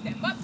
Step up.